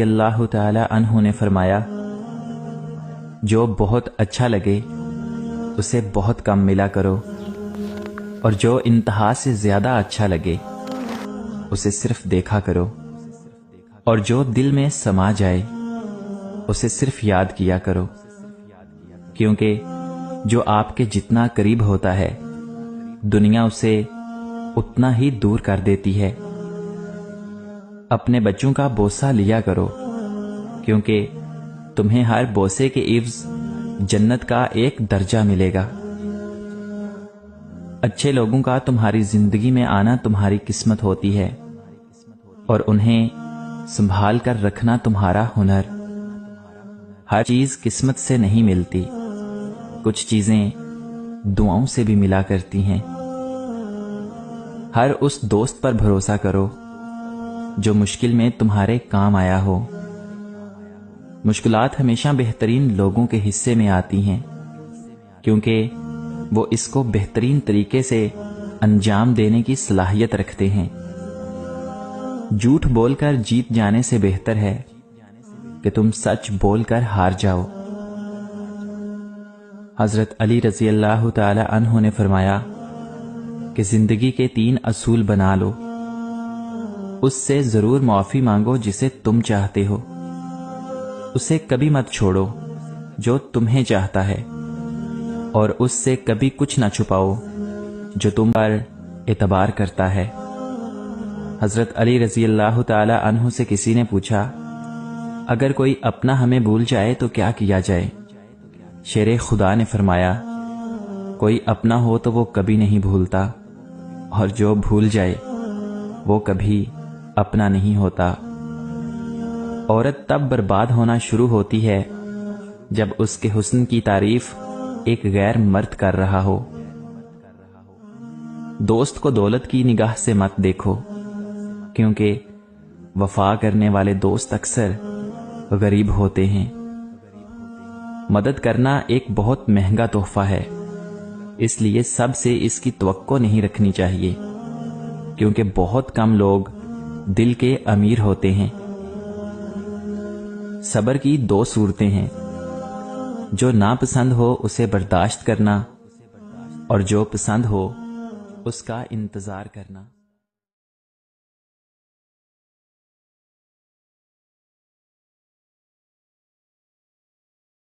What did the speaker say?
अल्लाह ने फरमाया, जो बहुत अच्छा लगे, उसे बहुत कम मिला करो। और जो इंतहा से ज़्यादा अच्छा लगे, उसे सिर्फ़ देखा करो। और जो दिल में समा जाए, उसे सिर्फ़ याद किया करो। क्योंकि जो आपके जितना करीब होता है, दुनिया उसे उतना ही दूर कर देती है। अपने बच्चों का बोसा लिया करो, क्योंकि तुम्हें हर बोसे के इव्ज जन्नत का एक दर्जा मिलेगा। अच्छे लोगों का तुम्हारी ज़िंदगी में आना तुम्हारी किस्मत होती है, और उन्हें संभाल कर रखना तुम्हारा हुनर। हर चीज़ किस्मत से नहीं मिलती, कुछ चीज़ें दुआओं से भी मिला करती हैं। हर उस दोस्त पर भरोसा करो जो मुश्किल में तुम्हारे काम आया हो। मुश्किलात हमेशा बेहतरीन लोगों के हिस्से में आती हैं, क्योंकि वो इसको बेहतरीन तरीके से अंजाम देने की सलाहियत रखते हैं। झूठ बोलकर जीत जाने से बेहतर है कि तुम सच बोलकर हार जाओ। हज़रत अली रज़ी अल्लाह तहों ने फरमाया कि ज़िंदगी के तीन असूल बना लो। उससे ज़रूर माफ़ी मांगो जिसे तुम चाहते हो। उसे कभी मत छोड़ो, जो तुम्हें चाहता है, और उससे कभी कुछ ना छुपाओ, जो तुम पर एतबार करता है। हज़रत अली रज़ी अल्लाह तहों से किसी ने पूछा, अगर कोई अपना हमें भूल जाए तो क्या किया जाए? शेर खुदा ने फरमाया, कोई अपना हो तो वो कभी नहीं भूलता, और जो भूल जाए, वो कभी अपना नहीं होता। औरत तब बर्बाद होना शुरू होती है, जब उसके हुस्न की तारीफ़ एक गैर मर्द कर रहा हो। दोस्त को दौलत की निगाह से मत देखो, क्योंकि वफा करने वाले दोस्त अक्सर गरीब होते हैं। मदद करना एक बहुत महँगा तोहफा है, इसलिए सबसे इसकी तो नहीं रखनी चाहिए, क्योंकि बहुत कम लोग दिल के अमीर होते हैं। सबर की दो सूरतें हैं। जो नापसंद हो, उसे बर्दाश्त करना और जो पसंद हो, उसका इंतज़ार करना।